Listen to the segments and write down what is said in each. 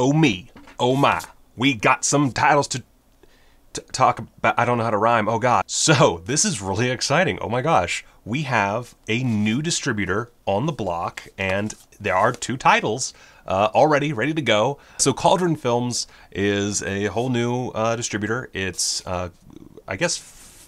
oh me, oh my, we got some titles to talk about. I don't know how to rhyme. Oh God. So this is really exciting. Oh my gosh. We have a new distributor on the block, and there are two titles uh, already ready to go. So Cauldron Films is a whole new uh, distributor. It's, uh, I guess,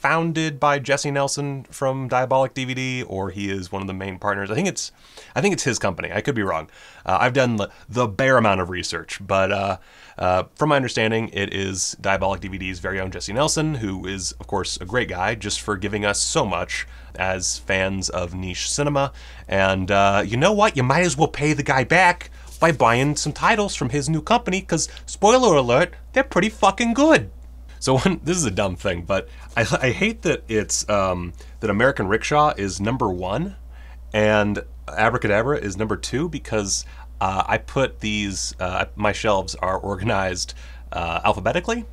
founded by Jesse Nelson from Diabolic DVD, or he is one of the main partners. I think it's, I think it's his company. I could be wrong. Uh, I've done the, the bare amount of research, but uh, uh, from my understanding, it is Diabolic DVD's very own Jesse Nelson, who is, of course, a great guy, just for giving us so much as fans of niche cinema. And uh, you know what? You might as well pay the guy back by buying some titles from his new company, because spoiler alert, they're pretty fucking good. So when, this is a dumb thing, but I, I hate that it's um, that American Rickshaw is number one and Abrakadabra is number two because uh, I put these uh, my shelves are organized uh, alphabetically.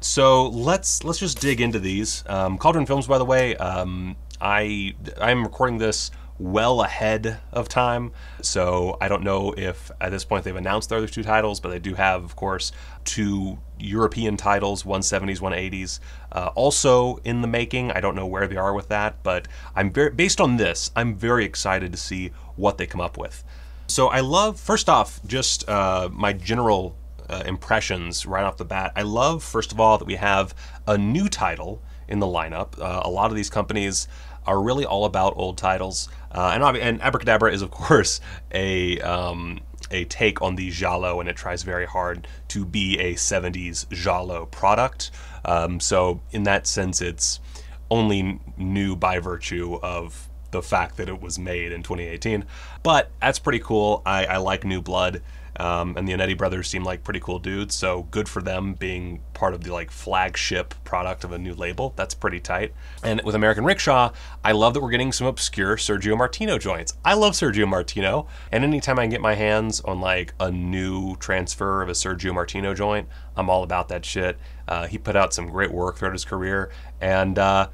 So let's let's just dig into these. Um, Cauldron Films, by the way, um, I I'm recording this well ahead of time. So I don't know if at this point they've announced their other two titles, but they do have, of course, two European titles, 170s, 180s, uh, also in the making. I don't know where they are with that, but I'm very based on this. I'm very excited to see what they come up with. So I love, first off, just uh, my general uh, impressions right off the bat. I love, first of all, that we have a new title in the lineup. Uh, a lot of these companies are really all about old titles. Uh, and, and Abrakadabra is, of course, a um, a take on the giallo, and it tries very hard to be a 70s giallo product. Um, so, in that sense, it's only new by virtue of the fact that it was made in 2018. But that's pretty cool. I, I like New Blood. Um, and the Onetti brothers seem like pretty cool dudes, so good for them being part of the like flagship product of a new label. That's pretty tight. And with American Rickshaw, I love that we're getting some obscure Sergio Martino joints. I love Sergio Martino, and anytime I can get my hands on like a new transfer of a Sergio Martino joint, I'm all about that shit. Uh, he put out some great work throughout his career, and uh,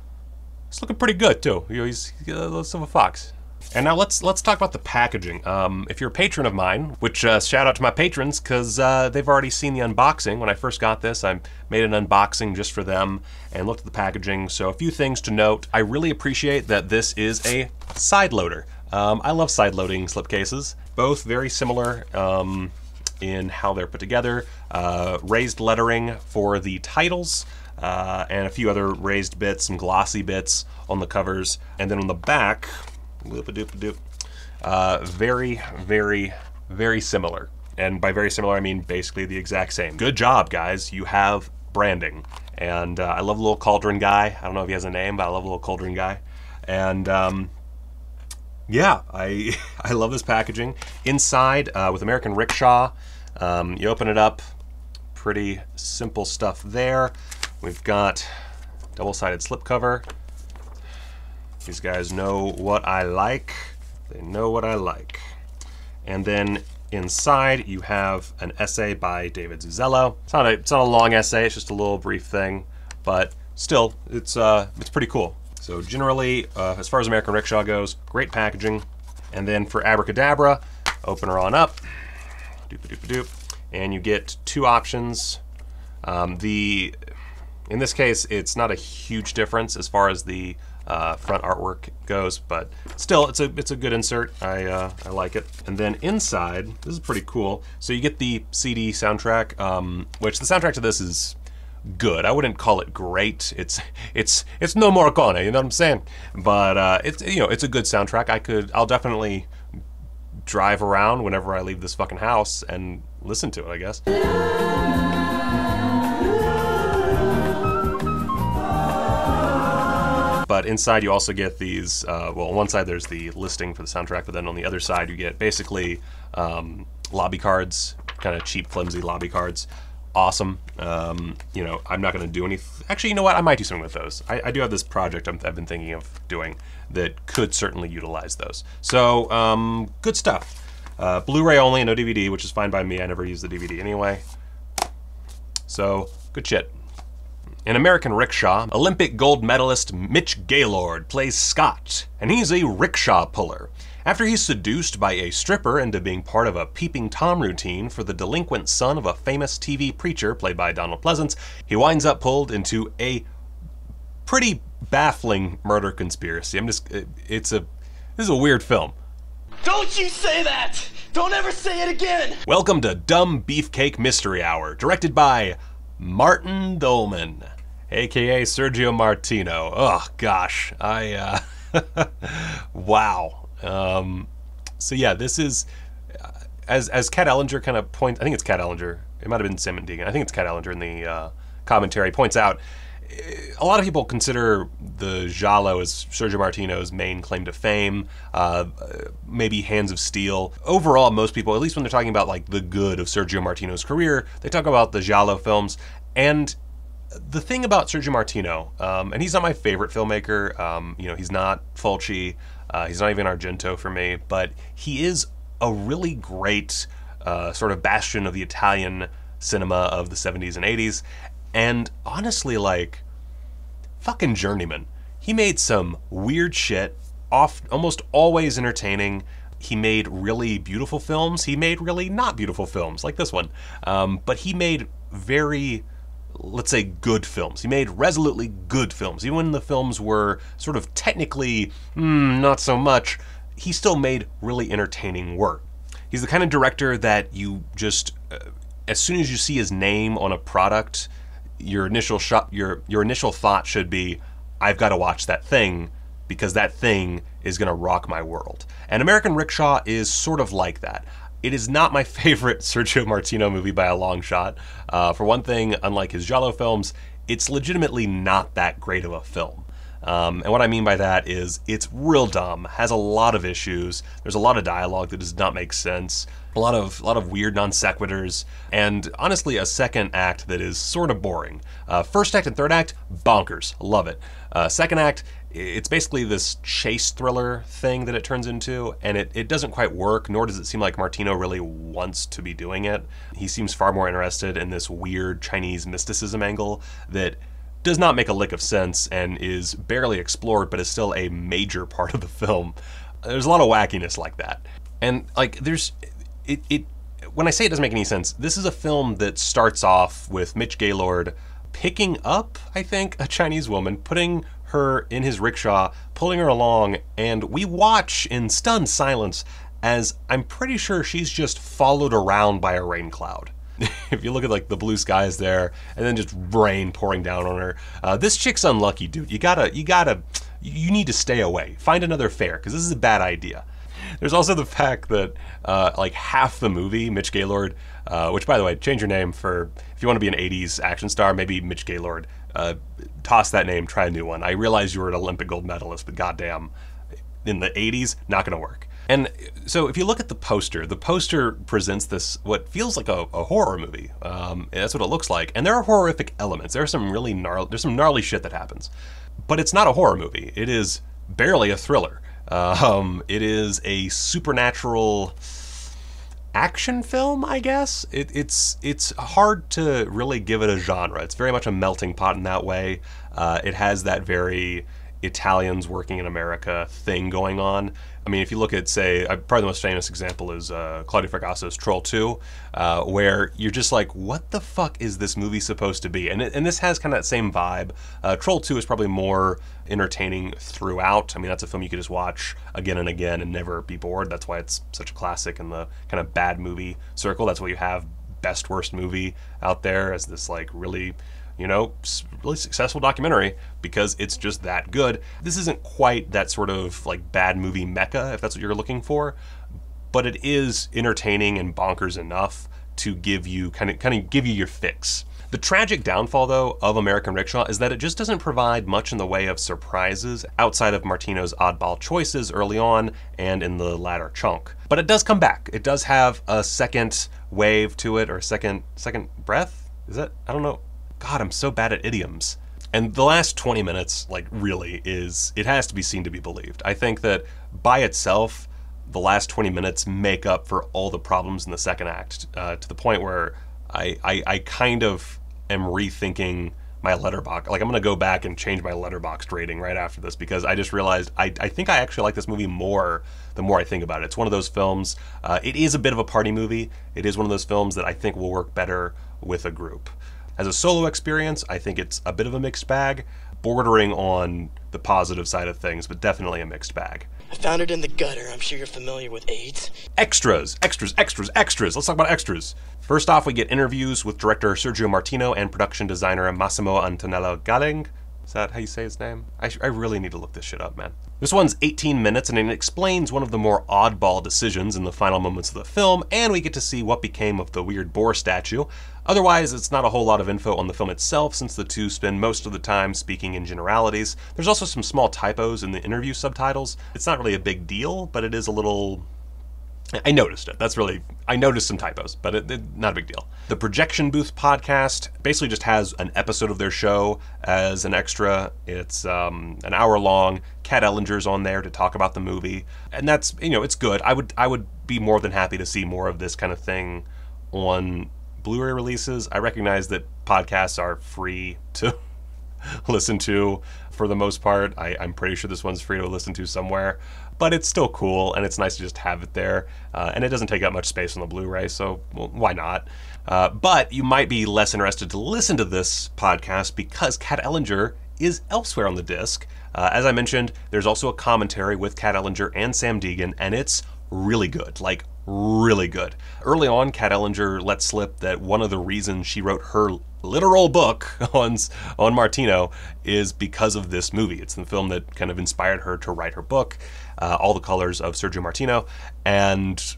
it's looking pretty good too. You know, he's, a little Fox. And now let's let's talk about the packaging. Um, if you're a patron of mine, which uh, shout out to my patrons because uh, they've already seen the unboxing. When I first got this, I made an unboxing just for them and looked at the packaging. So a few things to note. I really appreciate that this is a side loader. Um, I love side loading slipcases. Both very similar um, in how they're put together. Uh, raised lettering for the titles. Uh, and a few other raised bits, some glossy bits on the covers. And then on the back, Whoop-a-doop-a-doop. Uh, very, very, very similar. And by very similar, I mean basically the exact same. Good job, guys. You have branding. And uh, I love little cauldron guy. I don't know if he has a name, but I love little cauldron guy. And um, yeah, I, I love this packaging. Inside, uh, with American Rickshaw, um, you open it up, pretty simple stuff there. We've got double-sided slipcover, these guys know what I like. They know what I like. And then inside you have an essay by David Zuzelo. It's not a, it's not a long essay, it's just a little brief thing, but still, it's, uh, it's pretty cool. So generally, uh, as far as American Rickshaw goes, great packaging. And then for Abrakadabra, open her on up, doop doop doop, and you get two options. Um, the in this case, it's not a huge difference as far as the uh, front artwork goes, but still, it's a it's a good insert. I uh, I like it. And then inside, this is pretty cool. So you get the CD soundtrack, um, which the soundtrack to this is good. I wouldn't call it great. It's it's it's no Morricone, you know what I'm saying? But uh, it's you know it's a good soundtrack. I could I'll definitely drive around whenever I leave this fucking house and listen to it. I guess. But inside you also get these, uh, well, on one side there's the listing for the soundtrack, but then on the other side you get basically um, lobby cards, kind of cheap, flimsy lobby cards. Awesome. Um, you know, I'm not going to do any. Actually, you know what? I might do something with those. I, I do have this project i have been thinking of doing that could certainly utilize those. So, um, good stuff. Uh, Blu-ray only, no DVD, which is fine by me. I never use the DVD anyway. So, good shit. In American Rickshaw, Olympic gold medalist Mitch Gaylord plays Scott, and he's a rickshaw puller. After he's seduced by a stripper into being part of a peeping Tom routine for the delinquent son of a famous TV preacher played by Donald Pleasence, he winds up pulled into a pretty baffling murder conspiracy. I'm just, uh, it's a, this is a weird film. Don't you say that! Don't ever say it again! Welcome to Dumb Beefcake Mystery Hour, directed by Martin Dolman, aka Sergio Martino. Oh gosh, I, uh, wow. Um, so yeah, this is, uh, as, as Kat Ellinger kind of points, I think it's Kat Ellinger, it might have been Simon Deighan, I think it's Kat Ellinger in the uh, commentary, points out, a lot of people consider the Giallo as Sergio Martino's main claim to fame, uh, maybe Hands of Steel. Overall, most people, at least when they're talking about like the good of Sergio Martino's career, they talk about the Giallo films. And the thing about Sergio Martino, um, and he's not my favorite filmmaker. Um, you know, he's not Fulci, uh, he's not even Argento for me, but he is a really great uh, sort of bastion of the Italian cinema of the 70s and 80s. And honestly, like, fucking journeyman. He made some weird shit, off almost always entertaining. He made really beautiful films. He made really not beautiful films, like this one. Um, but he made very, let's say, good films. He made resolutely good films. Even when the films were sort of technically mm, not so much, he still made really entertaining work. He's the kind of director that you just, uh, as soon as you see his name on a product, your initial shot your your initial thought should be I've got to watch that thing because that thing is going to rock my world. And American Rickshaw is sort of like that. It is not my favorite Sergio Martino movie by a long shot. Uh, for one thing, unlike his Giallo films, it's legitimately not that great of a film. Um, and what I mean by that is it's real dumb, has a lot of issues. There's a lot of dialogue that does not make sense, a lot of a lot of weird non sequiturs, and honestly, a second act that is sort of boring. Uh, first act and third act, bonkers, love it. Uh, second act, it's basically this chase thriller thing that it turns into, and it, it doesn't quite work, nor does it seem like Martino really wants to be doing it. He seems far more interested in this weird Chinese mysticism angle that does not make a lick of sense and is barely explored, but is still a major part of the film. There's a lot of wackiness like that. And like there's it, it when I say it doesn't make any sense, this is a film that starts off with Mitch Gaylord picking up, I think, a Chinese woman, putting her in his rickshaw, pulling her along, and we watch in stunned silence as I'm pretty sure she's just followed around by a rain cloud. if you look at like the blue skies there, and then just rain pouring down on her. Uh, this chick's unlucky, dude. You gotta, you gotta, you need to stay away. Find another fair, because this is a bad idea. There's also the fact that uh, like half the movie, Mitch Gaylord, uh, which by the way, change your name for if you want to be an '80s action star, maybe Mitch Gaylord. Uh, toss that name, try a new one. I realize you were an Olympic gold medalist, but goddamn, in the '80s, not gonna work. And so if you look at the poster, the poster presents this what feels like a, a horror movie. Um, that's what it looks like. And there are horrific elements. There are some really gnarly, there's some gnarly shit that happens. But it's not a horror movie. It is barely a thriller. Um, it is a supernatural action film, I guess. It, it's it's hard to really give it a genre. It's very much a melting pot in that way. Uh, it has that very Italians working in America thing going on. I mean, if you look at, say, uh, probably the most famous example is uh, Claudio Fragaso's Troll 2, uh, where you're just like, what the fuck is this movie supposed to be? And, it, and this has kind of that same vibe. Uh, Troll 2 is probably more entertaining throughout. I mean, that's a film you could just watch again and again and never be bored. That's why it's such a classic in the kind of bad movie circle. That's why you have best worst movie out there as this like really you know, really successful documentary because it's just that good. This isn't quite that sort of like bad movie mecca, if that's what you're looking for, but it is entertaining and bonkers enough to give you kind of kind of give you your fix. The tragic downfall, though, of American Rickshaw is that it just doesn't provide much in the way of surprises outside of Martino's oddball choices early on and in the latter chunk. But it does come back. It does have a second wave to it, or a second second breath. Is that I don't know. God, I'm so bad at idioms. And the last 20 minutes, like, really is, it has to be seen to be believed. I think that by itself, the last 20 minutes make up for all the problems in the second act uh, to the point where I, I, I kind of am rethinking my Letterboxd. Like I'm gonna go back and change my Letterboxd rating right after this because I just realized I, I think I actually like this movie more the more I think about it. It's one of those films. Uh, it is a bit of a party movie. It is one of those films that I think will work better with a group. As a solo experience, I think it's a bit of a mixed bag, bordering on the positive side of things, but definitely a mixed bag. I found it in the gutter. I'm sure you're familiar with AIDS. Extras, extras, extras, extras. Let's talk about extras. First off, we get interviews with director Sergio Martino and production designer Massimo Antonello Geleng. Is that how you say his name? I, I really need to look this shit up, man. This one's 18 minutes and it explains one of the more oddball decisions in the final moments of the film, and we get to see what became of the weird boar statue. Otherwise, it's not a whole lot of info on the film itself since the two spend most of the time speaking in generalities. There's also some small typos in the interview subtitles. It's not really a big deal, but it is a little I noticed it. That's really, I noticed some typos, but it, it, not a big deal. The Projection Booth podcast basically just has an episode of their show as an extra. It's um, an hour long. Kat Ellinger's on there to talk about the movie, and that's you know it's good. I would I would be more than happy to see more of this kind of thing on Blu-ray releases. I recognize that podcasts are free to listen to for the most part. I, I'm pretty sure this one's free to listen to somewhere but it's still cool and it's nice to just have it there. Uh, and it doesn't take up much space on the Blu ray, so well, why not? Uh, but you might be less interested to listen to this podcast because Kat Ellinger is elsewhere on the disc. Uh, as I mentioned, there's also a commentary with Kat Ellinger and Samm Deighan, and it's really good. Like, really good. Early on, Kat Ellinger let slip that one of the reasons she wrote her literal book on on Martino is because of this movie. It's the film that kind of inspired her to write her book, uh, All the Colors of Sergio Martino, and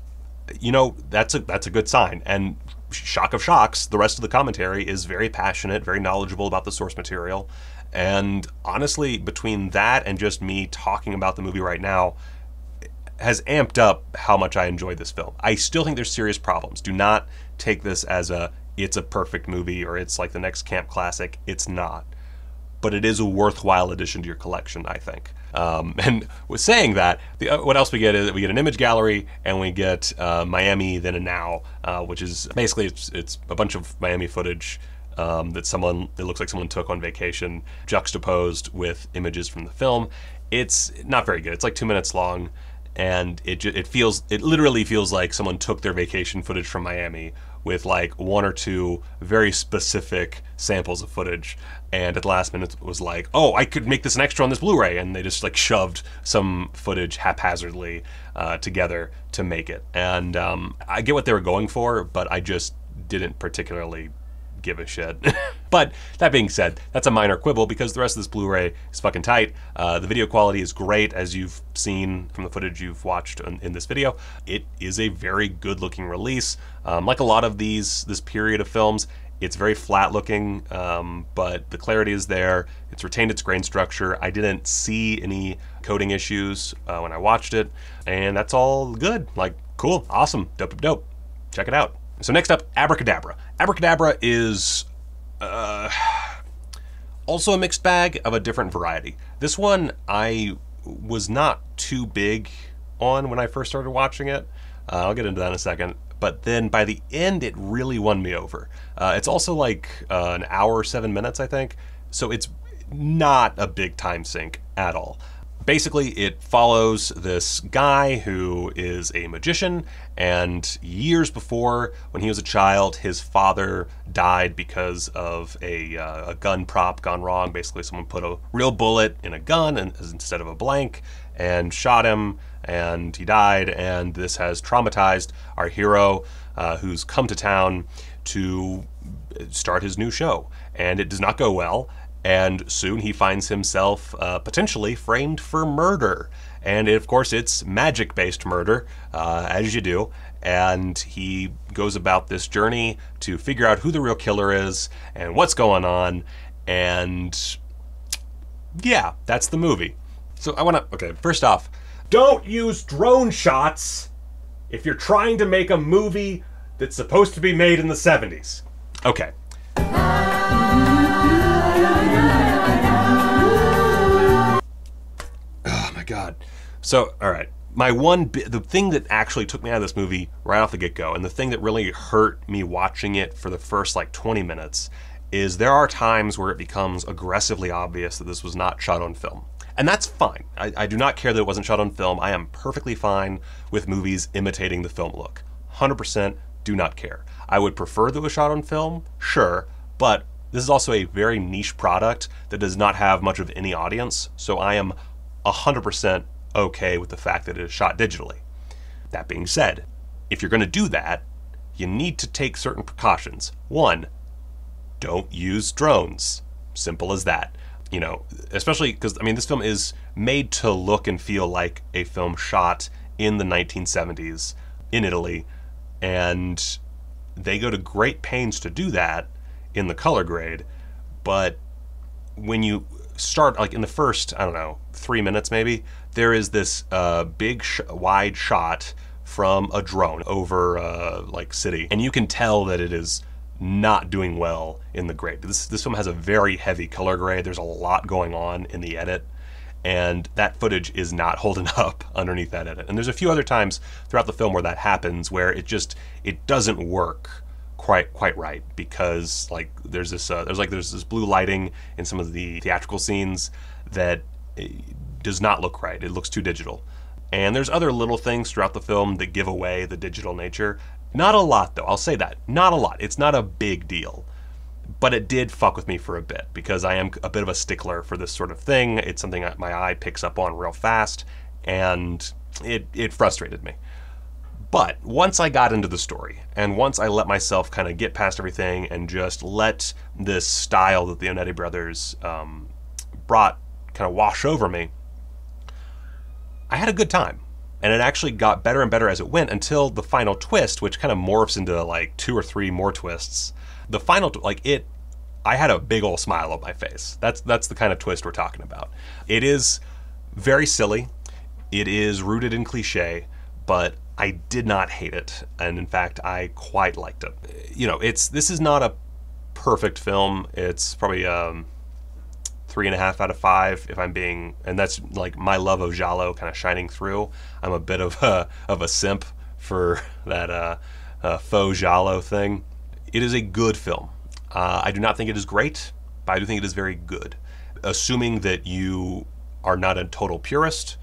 you know that's a that's a good sign. And shock of shocks, the rest of the commentary is very passionate, very knowledgeable about the source material, and honestly, between that and just me talking about the movie right now. Has amped up how much I enjoy this film. I still think there's serious problems. Do not take this as a it's a perfect movie or it's like the next camp classic. It's not. But it is a worthwhile addition to your collection, I think. Um, and with saying that, the, uh, what else we get is we get an image gallery and we get uh, Miami then and now, uh, which is basically it's, it's, a bunch of Miami footage um, that someone it looks like someone took on vacation, juxtaposed with images from the film. It's not very good. It's like two minutes long, and it it feels it literally feels like someone took their vacation footage from Miami with like one or two very specific samples of footage. And at the last minute was like oh i could make this an extra on this blu-ray. And they just like shoved some footage haphazardly uh, together to make it. And um, i get what they were going for but i just didn't particularly give a shit. but that being said, that's a minor quibble because the rest of this Blu-ray is fucking tight. Uh, the video quality is great, as you've seen from the footage you've watched in, in this video. It is a very good-looking release. Um, like a lot of these, this period of films, it's very flat looking, um, but the clarity is there. It's retained its grain structure. I didn't see any coding issues uh, when I watched it, and that's all good. Like, cool, awesome, dope, dope. Check it out. So next up, Abrakadabra. Abrakadabra is uh, also a mixed bag of a different variety. This one I was not too big on when I first started watching it. Uh, I'll get into that in a second. But then by the end, it really won me over. Uh, it's also like uh, an hour, seven minutes, I think. So it's not a big time sink at all basically it follows this guy who is a magician and years before when he was a child his father died because of a, uh, a gun prop gone wrong. Basically someone put a real bullet in a gun and, instead of a blank and shot him and he died. And this has traumatized our hero uh, who's come to town to start his new show. And it does not go well and soon he finds himself uh, potentially framed for murder. And of course, it's magic based murder, uh, as you do. And he goes about this journey to figure out who the real killer is and what's going on. And yeah, that's the movie. So I want to, okay, first off, don't use drone shots if you're trying to make a movie that's supposed to be made in the 70s. Okay. God. So, all right. My one, the thing that actually took me out of this movie right off the get go, and the thing that really hurt me watching it for the first like 20 minutes, is there are times where it becomes aggressively obvious that this was not shot on film. And that's fine. I, I, do not care that it wasn't shot on film. I am perfectly fine with movies imitating the film look. 100% do not care. I would prefer that it was shot on film, sure, but this is also a very niche product that does not have much of any audience, so I am 100% okay with the fact that it is shot digitally. That being said, if you're going to do that, you need to take certain precautions. One, don't use drones. Simple as that. You know, especially because, I mean, this film is made to look and feel like a film shot in the 1970s in Italy, and they go to great pains to do that in the color grade, but when you start like in the first I don't know three minutes maybe there is this uh, big sh- wide shot from a drone over uh, like city, and you can tell that it is not doing well in the grade. This this film has a very heavy color grade. There's a lot going on in the edit, and that footage is not holding up underneath that edit. And there's a few other times throughout the film where that happens, where it just it doesn't work quite quite right because like there's this uh, there's like there's this blue lighting in some of the theatrical scenes that does not look right. It looks too digital. And there's other little things throughout the film that give away the digital nature. Not a lot though. I'll say that. Not a lot. It's not a big deal. But it did fuck with me for a bit because I am a bit of a stickler for this sort of thing. It's something my eye picks up on real fast and it it frustrated me. But once I got into the story, and once I let myself kind of get past everything and just let this style that the Onetti brothers um, brought kind of wash over me, I had a good time. And it actually got better and better as it went until the final twist, which kind of morphs into like two or three more twists. The final, like it, I had a big old smile on my face. That's that's the kind of twist we're talking about. It is very silly. It is rooted in cliche, but I did not hate it, and in fact, I quite liked it. You know, it's this is not a perfect film. It's probably um, three and a half out of five if I'm being, and that's like my love of Giallo kind of shining through. I'm a bit of a of a simp for that uh, uh, faux Giallo thing. It is a good film. Uh, I do not think it is great, but I do think it is very good. Assuming that you are not a total purist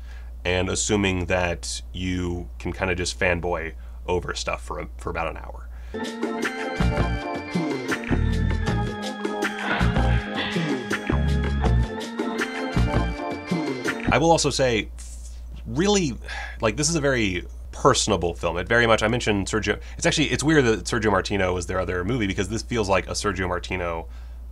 and assuming that you can kind of just fanboy over stuff for, a, for about an hour. I will also say, really, like this is a very personable film. It very much. I mentioned Sergio. It's actually it's weird that Sergio Martino was their other movie because this feels like a Sergio Martino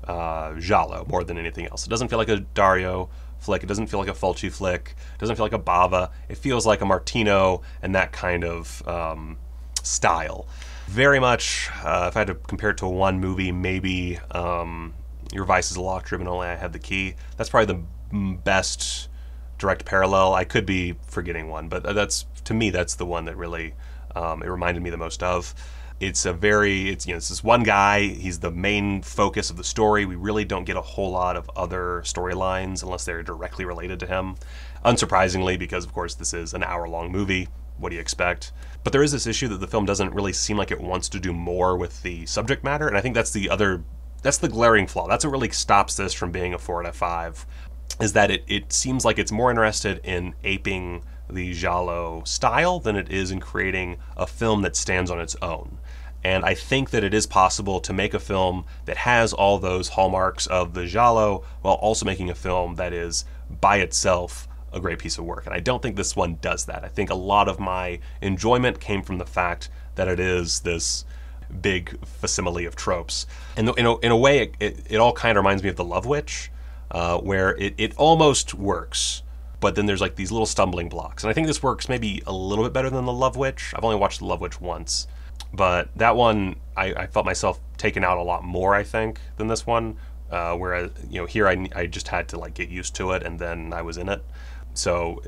uh, Giallo more than anything else. It doesn't feel like a Dario flick. It doesn't feel like a Fulci flick. It doesn't feel like a Bava. It feels like a Martino and that kind of um, style. Very much, uh, if I had to compare it to one movie, maybe um, Your Vice is a Room and Only I Have the Key. That's probably the best direct parallel. I could be forgetting one, but that's to me that's the one that really um, it reminded me the most of. It's a very, it's you know, it's this one guy. He's the main focus of the story. We really don't get a whole lot of other storylines unless they're directly related to him. Unsurprisingly, because of course this is an hour-long movie. What do you expect? But there is this issue that the film doesn't really seem like it wants to do more with the subject matter, and I think that's the other, that's the glaring flaw. That's what really stops this from being a four out of five, is that it it seems like it's more interested in aping the Giallo style than it is in creating a film that stands on its own. And I think that it is possible to make a film that has all those hallmarks of the Giallo while also making a film that is by itself a great piece of work. And I don't think this one does that. I think a lot of my enjoyment came from the fact that it is this big facsimile of tropes. And in a, in a way, it, it, it all kind of reminds me of The Love Witch, uh, where it, it almost works but then there's like these little stumbling blocks. And I think this works maybe a little bit better than The Love Witch. I've only watched The Love Witch once, but that one I, I felt myself taken out a lot more, I think, than this one. Uh, whereas you know here I, I just had to like get used to it and then I was in it. So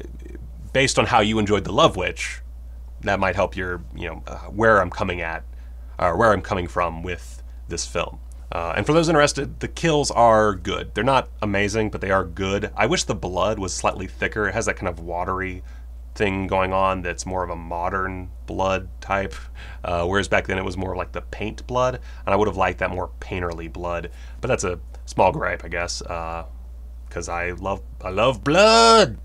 based on how you enjoyed The Love Witch, that might help your you know uh, where I'm coming at or where I'm coming from with this film. Uh, and for those interested, the kills are good. They're not amazing, but they are good. I wish the blood was slightly thicker. It has that kind of watery thing going on that's more of a modern blood type, uh, whereas back then it was more like the paint blood, and I would have liked that more painterly blood. But that's a small gripe, I guess, because uh, I love I love blood.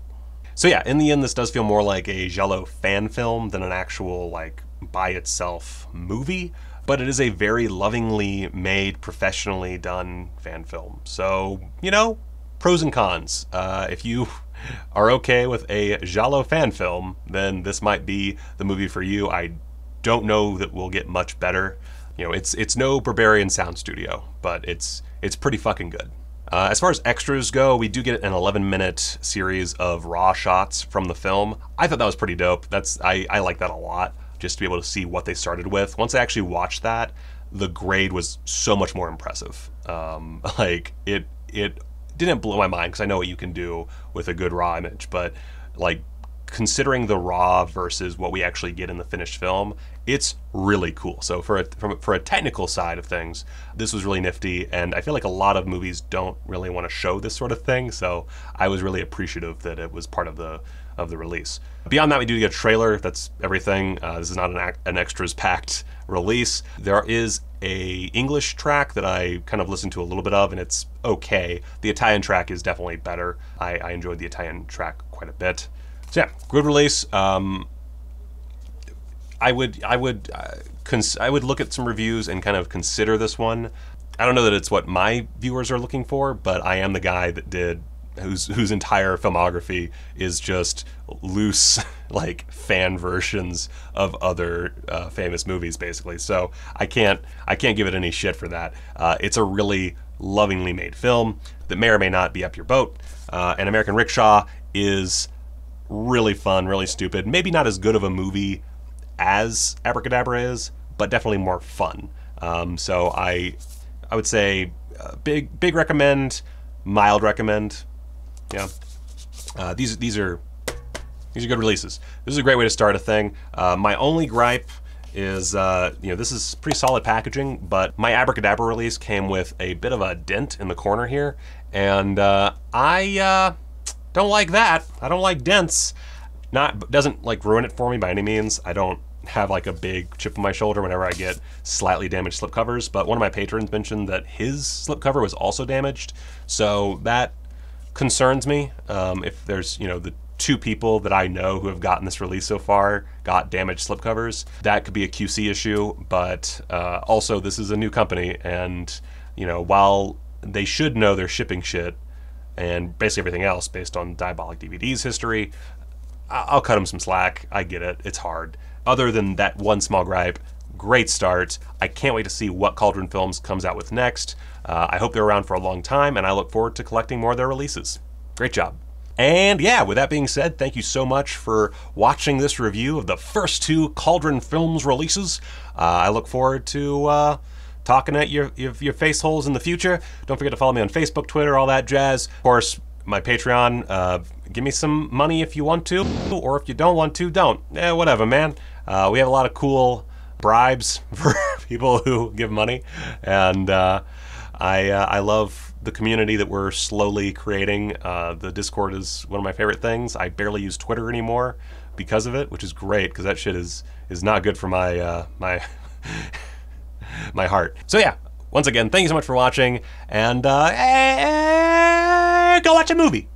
So yeah, in the end, this does feel more like a giallo fan film than an actual like by itself movie. But it is a very lovingly made, professionally done fan film. So you know, pros and cons. Uh, if you are okay with a Giallo fan film, then this might be the movie for you. I don't know that we'll get much better. You know, it's it's no Berberian Sound Studio, but it's it's pretty fucking good. Uh, as far as extras go, we do get an 11 minute series of raw shots from the film. I thought that was pretty dope. That's I, I like that a lot, just to be able to see what they started with. Once I actually watched that, the grade was so much more impressive. Um, like it it didn't blow my mind because I know what you can do with a good raw image, but like considering the raw versus what we actually get in the finished film, it's really cool. So for a, from, for a technical side of things, this was really nifty, and I feel like a lot of movies don't really want to show this sort of thing. So I was really appreciative that it was part of the of the release. Beyond that, we do get a trailer. That's everything. Uh, this is not an, an extras packed release. There is a English track that I kind of listened to a little bit of, and it's okay. The Italian track is definitely better. I, I enjoyed the Italian track quite a bit. So yeah, good release. Um, I would I would uh, I would look at some reviews and kind of consider this one. I don't know that it's what my viewers are looking for, but I am the guy that did whose whose entire filmography is just loose like fan versions of other uh, famous movies basically. So i can't i can't give it any shit for that. Uh, it's a really lovingly made film that may or may not be up your boat. Uh, and american rickshaw is really fun really stupid. Maybe not as good of a movie as abrakadabra is but definitely more fun um, so i i would say uh, big big recommend mild recommend yeah. Uh, these these are these are good releases. This is a great way to start a thing. Uh, my only gripe is, uh, you know, this is pretty solid packaging, but my Abrakadabra release came with a bit of a dent in the corner here, and uh, I uh, don't like that. I don't like dents. Not doesn't like ruin it for me by any means. I don't have like a big chip on my shoulder whenever I get slightly damaged slipcovers, but one of my patrons mentioned that his slipcover was also damaged, so that concerns me. Um, if there's, you know, the two people that I know who have gotten this release so far got damaged slipcovers, that could be a QC issue. But uh, also, this is a new company, and you know, while they should know their shipping shit and basically everything else based on Diabolic DVD's history, I'll cut them some slack. I get it; it's hard. Other than that one small gripe, great start. I can't wait to see what Cauldron Films comes out with next. Uh, I hope they're around for a long time, and I look forward to collecting more of their releases. Great job. And yeah, with that being said, thank you so much for watching this review of the first two Cauldron Films releases. Uh, I look forward to uh, talking at your, your, your face holes in the future. Don't forget to follow me on Facebook, Twitter, all that jazz. Of course, my Patreon. Uh, give me some money if you want to, or if you don't want to, don't. Eh, whatever, man. Uh, we have a lot of cool bribes for people who give money, and uh, I uh, I love the community that we're slowly creating. Uh, the Discord is one of my favorite things. I barely use Twitter anymore because of it, which is great because that shit is is not good for my uh, my my heart. So yeah, once again, thank you so much for watching, and uh, go watch a movie.